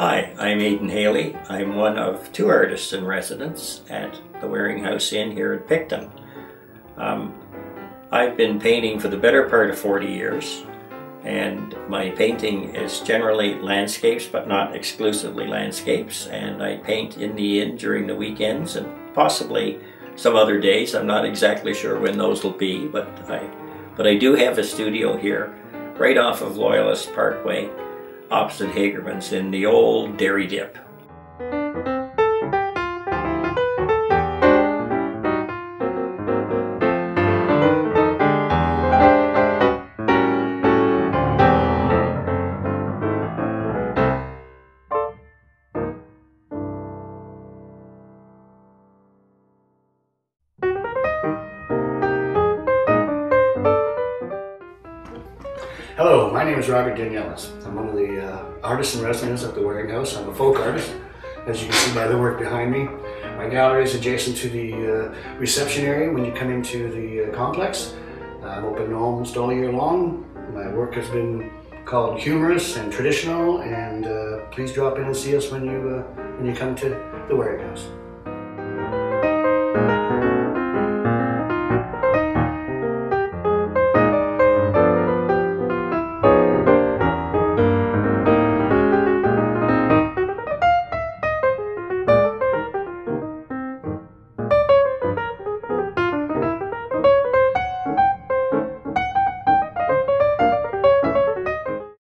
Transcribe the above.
Hi, I'm Aidan Haley. I'm one of two artists in residence at the Waring House Inn here in Picton. Um, I've been painting for the better part of 40 years and my painting is generally landscapes but not exclusively landscapes and I paint in the inn during the weekends and possibly some other days. I'm not exactly sure when those will be but I, but I do have a studio here right off of Loyalist Parkway opposite Hagerman's in the old Dairy Dip. Hello, my name is Robert Danielis. I'm one of the uh, artists in residence at the Waring House. I'm a folk artist, as you can see by the work behind me. My gallery is adjacent to the uh, reception area when you come into the uh, complex. I'm open almost all year long. My work has been called humorous and traditional, and uh, please drop in and see us when you uh, when you come to the Waring House.